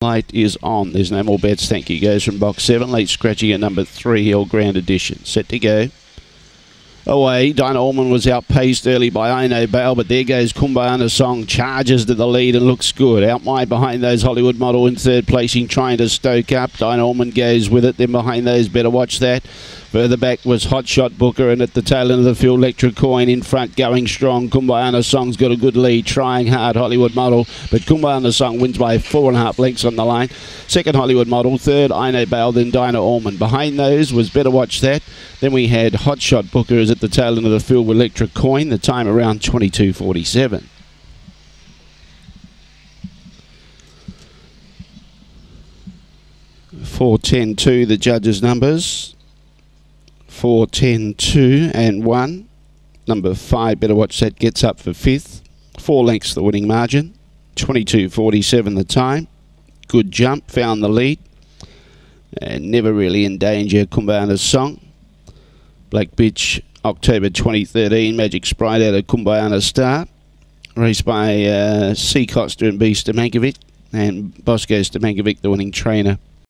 Light is on. There's no more bets. Thank you. Goes from box seven. Late scratching at number three. Hill Grand Edition. Set to go. Away. Dinah Allman was outpaced early by Ino Bale, but there goes Kumbayana Song. Charges to the lead and looks good. Out wide behind those Hollywood Model in third placing, trying to stoke up. Dinah Allman goes with it. Then behind those, better watch that. Further back was Hot Shot Booker, and at the tail end of the field, Electric Coin in front, going strong. Kumbayana Song's got a good lead, trying hard. Hollywood Model, but Kumbayana Song wins by four and a half lengths on the line. Second, Hollywood Model. Third, Ino Bale, then Dinah Allman. Behind those was Better Watch That. Then we had Hot Shot Booker is at the tail end of the field with Electric Coin. The time around 22.47. Four ten two, the judges' numbers. 4, 10, 2 and 1. Number 5, Better Watch That, gets up for fifth. Four lengths the winning margin. 22.47 the time. Good jump, found the lead. And never really in danger, Kumbayana's song. Black Bitch, October 2013, Magic Sprite out of Kumbayana Star. Raced by uh, C. Costa and B. Stamankovic. And Bosco Stamankovic, the winning trainer.